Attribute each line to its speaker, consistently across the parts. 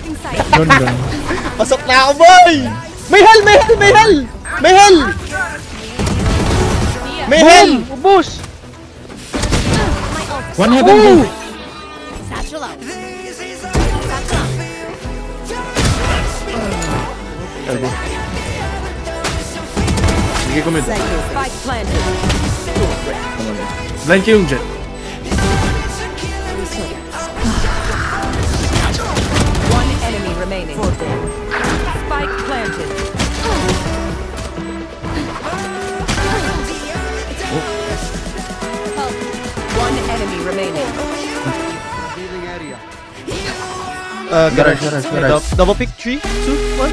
Speaker 1: Blocking sight.
Speaker 2: Doon, doon.
Speaker 3: Pasok na ako, boy! May hell! May hell! May hell! May hell! May hell!
Speaker 2: Ubus! One heaven, two.
Speaker 1: Satchel out. Satchel out.
Speaker 4: Sige ko mid.
Speaker 1: Spike planted.
Speaker 4: Blind kayo yung
Speaker 1: Jett.
Speaker 3: Uh,
Speaker 2: Garage,
Speaker 3: garage.
Speaker 2: garage,
Speaker 3: Okay,
Speaker 2: garage.
Speaker 3: Double pick. Three, two, one.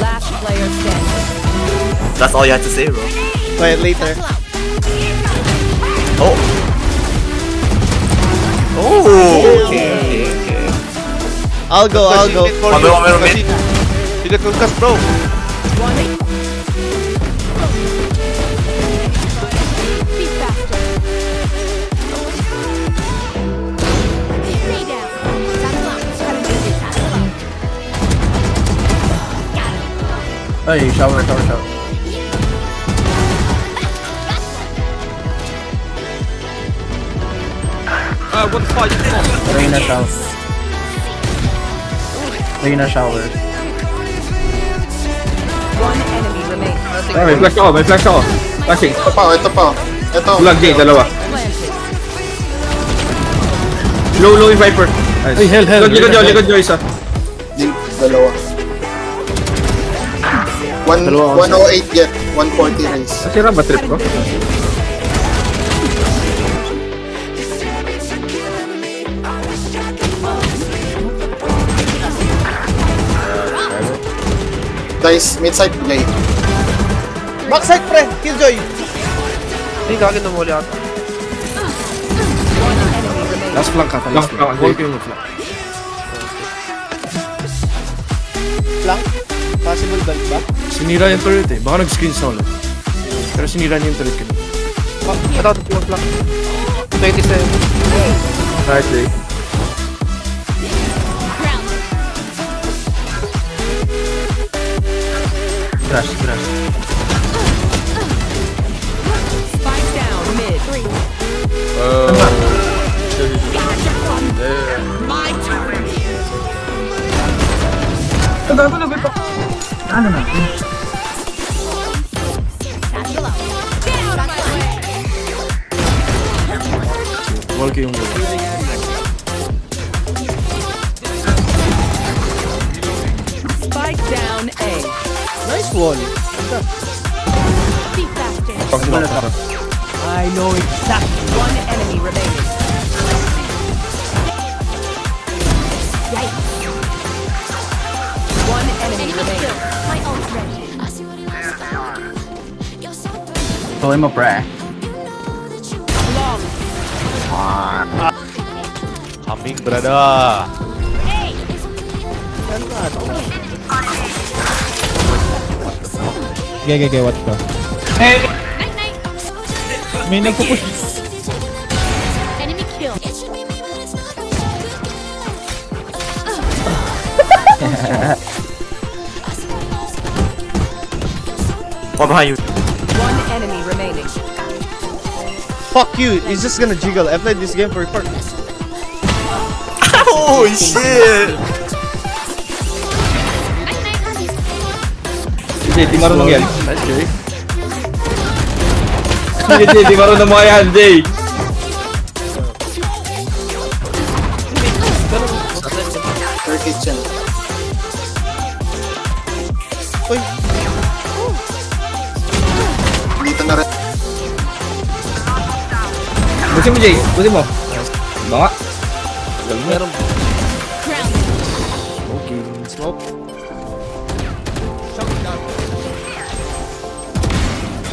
Speaker 1: Last player standing.
Speaker 5: That's all you had to say, bro.
Speaker 3: Wait, later.
Speaker 5: Oh. Oh. Okay, okay, okay.
Speaker 3: I'll go, I'll go.
Speaker 5: One by one, one by one.
Speaker 6: You get concussed, bro.
Speaker 1: One.
Speaker 2: Ay, shower, shower, shower.
Speaker 6: Ah, what the fuck?
Speaker 2: Reyna shower. Reyna shower.
Speaker 1: One enemy remaining.
Speaker 4: Ay, may flash ako, may flash ako. Flashing.
Speaker 7: Ito pa, ito pa. Ito.
Speaker 4: Bulag J, dalawa. Low, low yung Viper. Ay, hell, hell. Likod, likod, likod, likod, isa.
Speaker 7: Dalawa. One,
Speaker 4: Dalawa ako.
Speaker 7: 108 jet, 140 raise.
Speaker 4: Nasira ba trip ko?
Speaker 7: Dice, mid-side play.
Speaker 3: Backside, pre! Killjoy!
Speaker 6: Hindi, gagawin na muli ata.
Speaker 4: Last flank ka, last flank. Hold ko yung. Flank?
Speaker 3: Balik ba?
Speaker 4: Sinira yung turret eh. Baka nag-screens na ulit. Pero sinira niya yung turret kanina.
Speaker 6: Oh, shut out. One clock. 27.
Speaker 4: Nice day.
Speaker 2: Crash, crash.
Speaker 1: Spike down mid. Three. Oh. Yeah. My turn. Ang dami na Down.
Speaker 4: Wall ko yung wall.
Speaker 1: Spike down A.
Speaker 3: Nice wall.
Speaker 1: Be faster.
Speaker 3: I know exactly.
Speaker 1: One enemy
Speaker 2: Tuloy mo, pre.
Speaker 1: Long.
Speaker 6: Coming, brother.
Speaker 2: Okay, okay, okay, what to? May nagpupush.
Speaker 1: Enemy kill.
Speaker 5: One behind you.
Speaker 3: Fuck you. He's just gonna jiggle. I played this game for fun.
Speaker 5: Oh shit.
Speaker 4: Jay, di marunong yan. Nice, Jay. Jay, Jay, di marunong mo yan, Jay.
Speaker 7: Third kitchen. Mình
Speaker 4: xin gì? Mình xin một. Đó.
Speaker 6: Đừng
Speaker 1: hết
Speaker 3: Smoke.